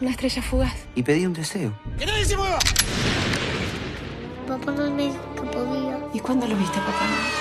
Una estrella fugaz. Y pedí un deseo. ¡Que nadie se mueva! Papá no me dijo que podía. ¿Y cuándo lo viste, papá?